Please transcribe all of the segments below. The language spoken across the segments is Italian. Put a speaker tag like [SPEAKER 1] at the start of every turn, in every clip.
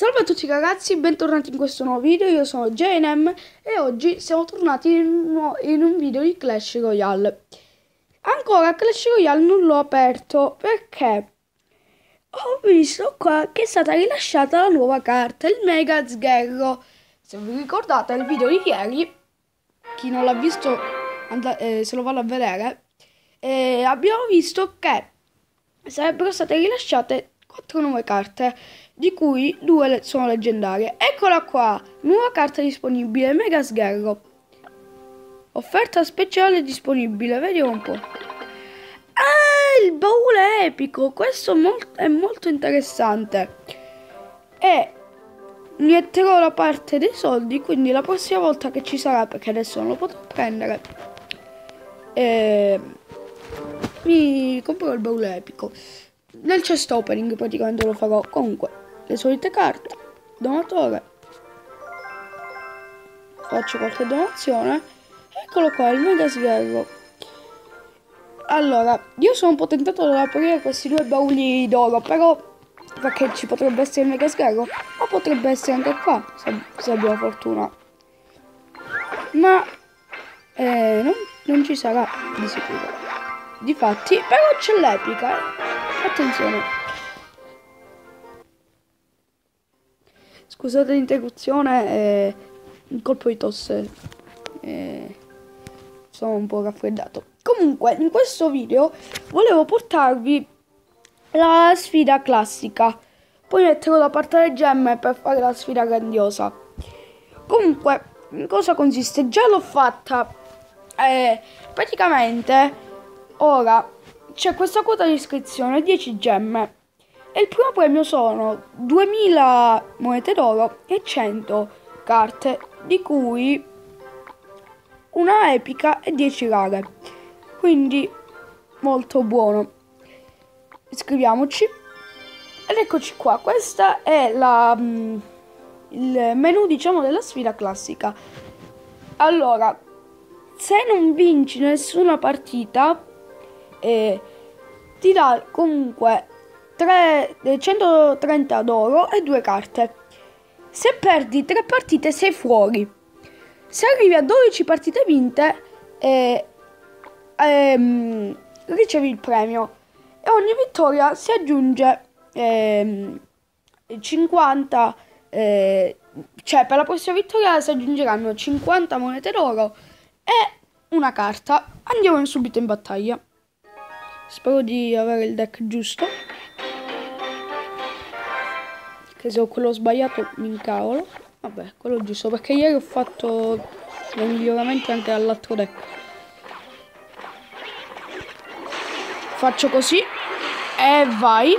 [SPEAKER 1] Salve a tutti ragazzi, bentornati in questo nuovo video, io sono JNM e oggi siamo tornati in un, in un video di Clash Royale. Ancora Clash Royale non l'ho aperto perché ho visto qua che è stata rilasciata la nuova carta, il Mega Sgherro. Se vi ricordate il video di ieri, chi non l'ha visto eh, se lo vado a vedere, eh, abbiamo visto che sarebbero state rilasciate quattro nuove carte di cui due sono leggendarie. Eccola qua, nuova carta disponibile, Mega Sgherro. Offerta speciale disponibile, vediamo un po'. Ah, il baule epico, questo è molto interessante. E metterò la parte dei soldi, quindi la prossima volta che ci sarà, perché adesso non lo potrò prendere, eh, mi comprerò il baule epico. Nel chest opening praticamente lo farò. Comunque, le solite carte, donatore, faccio qualche donazione, eccolo qua, il mega sgherro. Allora, io sono un po' tentato ad aprire questi due bauli d'oro, però perché ci potrebbe essere il mega sgherro, ma potrebbe essere anche qua, se, se abbiamo fortuna. Ma eh, non, non ci sarà di sicuro. Difatti, però c'è l'epica, eh. attenzione. Scusate l'interruzione, eh, un colpo di tosse. Eh, sono un po' raffreddato. Comunque, in questo video volevo portarvi la sfida classica. Poi metterò da parte le gemme per fare la sfida grandiosa. Comunque, in cosa consiste? Già l'ho fatta. Eh, praticamente, ora c'è questa quota di iscrizione, 10 gemme. E il primo premio sono 2000 monete d'oro e 100 carte, di cui una epica e 10 rare. Quindi molto buono. Iscriviamoci. Ed eccoci qua, questa è la, mm, il menu diciamo della sfida classica. Allora, se non vinci nessuna partita, eh, ti dà comunque 3, 130 d'oro e 2 carte. Se perdi 3 partite sei fuori. Se arrivi a 12 partite vinte eh, ehm, ricevi il premio. E ogni vittoria si aggiunge ehm, 50, eh, cioè per la prossima vittoria si aggiungeranno 50 monete d'oro e una carta. Andiamo subito in battaglia. Spero di avere il deck giusto che se ho quello sbagliato mi incavolo. Vabbè, quello giusto, perché ieri ho fatto dei miglioramenti anche all'altro deck. Faccio così e vai.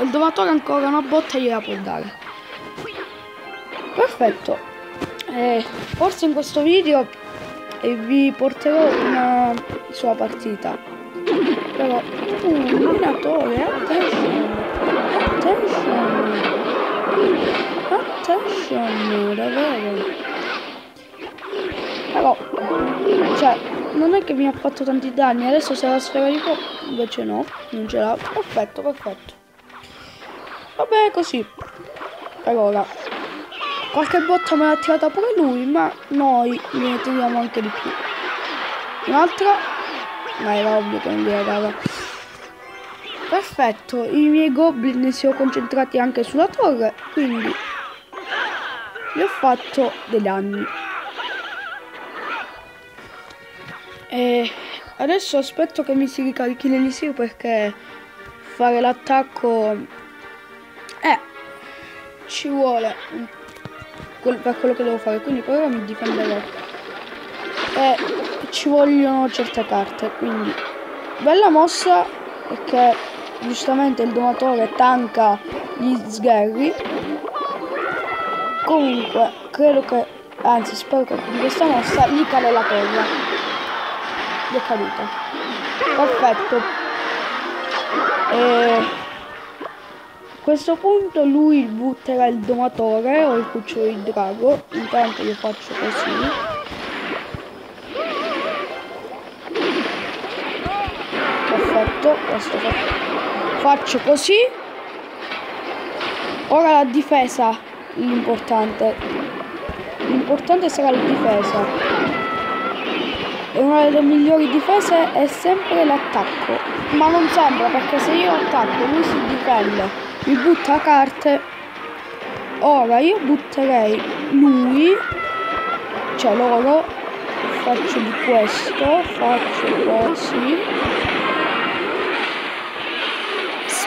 [SPEAKER 1] Il domatore ancora una botta gliela può dare. Perfetto. Eh, forse in questo video eh, vi porterò una sua partita. Però, uh, minatore, attenzione. Attenzione. Attention, davvero. Però, cioè, non è che mi ha fatto tanti danni. Adesso se la sfera di fuoco, invece no, non ce l'ha. Perfetto, perfetto. Vabbè, così. Per ora. Qualche botta me l'ha tirata pure lui, ma noi ne tiriamo anche di più. Un'altra? Ma era ovvio che non gliela dava. Perfetto, i miei goblin si sono concentrati anche sulla torre, quindi gli ho fatto dei danni. E adesso aspetto che mi si ricarichi l'elisir perché fare l'attacco eh ci vuole per quello che devo fare quindi per ora mi difenderò e ci vogliono certe carte quindi bella mossa perché giustamente il donatore tanca gli sgherri. Comunque credo che anzi spero che con questa mossa gli cade la torre gli è caduta. Perfetto. E a questo punto lui butterà il domatore o il cucciolo di drago. Intanto io faccio così. Perfetto questo fatto faccio così ora la difesa l'importante. L'importante sarà la difesa. E una delle migliori difese è sempre l'attacco. Ma non sempre, perché se io attacco lui si difende, mi butta carte. Ora io butterei lui, cioè loro, faccio di questo, faccio così.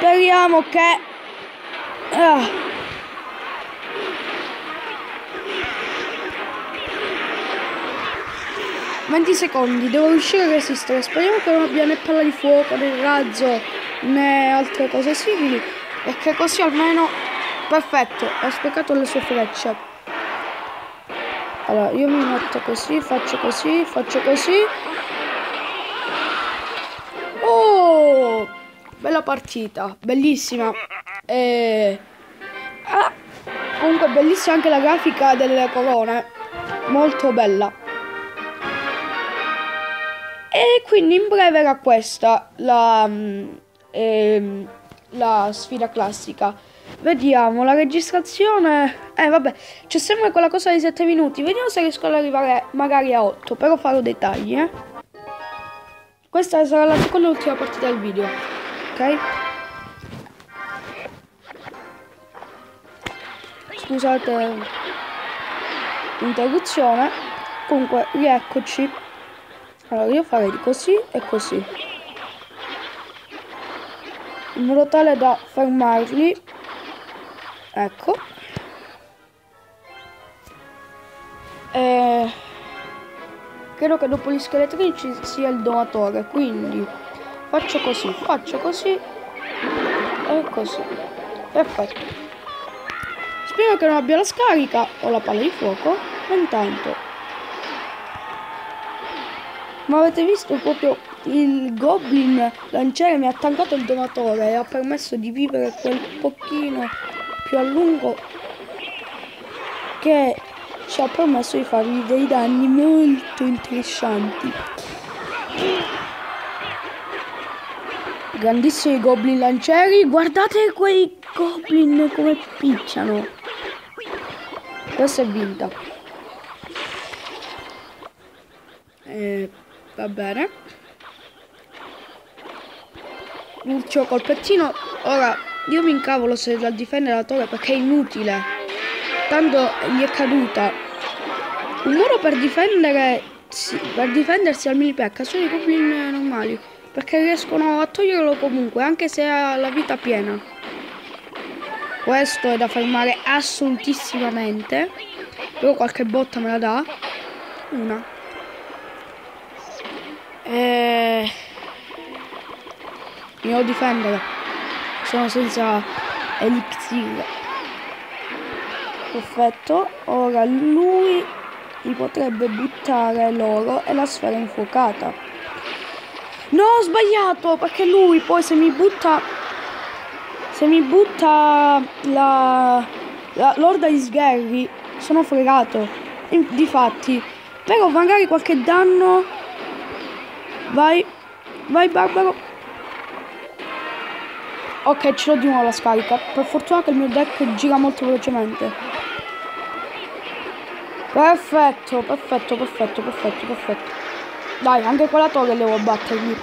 [SPEAKER 1] Speriamo che... Ah. 20 secondi, devo riuscire a resistere. Speriamo che non abbia né palla di fuoco, né razzo, né altre cose simili. E che così almeno... Perfetto, ho sprecato le sue frecce. Allora, io mi metto così, faccio così, faccio così. Bella partita, bellissima. E... Ah, comunque bellissima anche la grafica delle colonne. Molto bella. E quindi in breve era questa la, eh, la sfida classica. Vediamo, la registrazione... Eh vabbè, c'è sempre quella cosa di 7 minuti. Vediamo se riesco ad arrivare magari a 8, però farò dei tagli, eh. Questa sarà la seconda e ultima partita del video, Scusate l'interruzione. Comunque, rieccoci. Allora io farei così e così. In modo tale da fermarli. Ecco. E... Credo che dopo gli scheletri ci sia il domatore, quindi faccio così, faccio così e così. Perfetto. Spero che non abbia la scarica o la palla di fuoco, ma intanto ma avete visto proprio il goblin lanciere mi ha attaccato il donatore e ha permesso di vivere quel pochino più a lungo che ci ha permesso di fargli dei danni molto interessanti. Grandissimi goblin lancieri, guardate quei goblin come picciano. Questa è vinta. Eh, Va bene. L'ultimo colpettino. Ora, io mi incavolo se la difende la torre perché è inutile. Tanto gli è caduta. Un modo per difendere per difendersi al mini pecca sono i goblin normali. Perché riescono a toglierlo comunque, anche se ha la vita piena. Questo è da fermare assolutissimamente. Però qualche botta me la dà. Una. E... Mi devo difendere. Sono senza elixir. Perfetto. Ora lui mi potrebbe buttare l'oro e la sfera infuocata. No, ho sbagliato! Perché lui poi se mi butta... Se mi butta la... la l'orda di sgherri sono fregato. Difatti. Però magari qualche danno Vai. Vai, Barbaro. Ok, ce l'ho di nuovo la scarica. Per fortuna che il mio deck gira molto velocemente. Perfetto, perfetto, perfetto, perfetto, perfetto. Dai, anche quella torre devo battermi.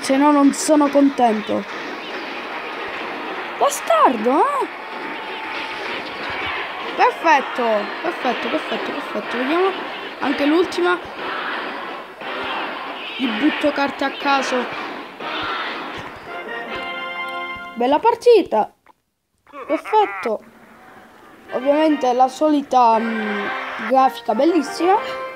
[SPEAKER 1] Se no non sono contento. Bastardo, eh? Perfetto, perfetto, perfetto, perfetto. Vediamo anche l'ultima. Gli butto carte a caso. Bella partita. Perfetto. Ovviamente la solita mh, mm, grafica bellissima.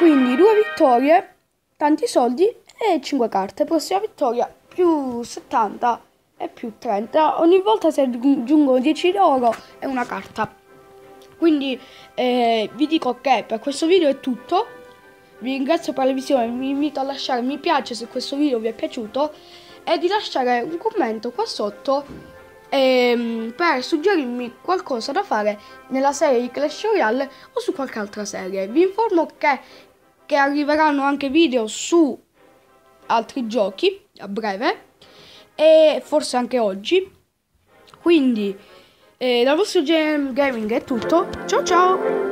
[SPEAKER 1] Quindi due vittorie, tanti soldi e 5 carte. Prossima vittoria più 70 e più 30. Ogni volta si aggiungono 10 d'oro e una carta. Quindi eh, vi dico che per questo video è tutto. Vi ringrazio per la visione, vi invito a lasciare mi piace se questo video vi è piaciuto e di lasciare un commento qua sotto ehm, per suggerirmi qualcosa da fare nella serie di Clash Royale o su qualche altra serie. Vi informo che, che arriveranno anche video su altri giochi a breve e forse anche oggi. Quindi E dal vostro GM Gaming è tutto. Ciao ciao!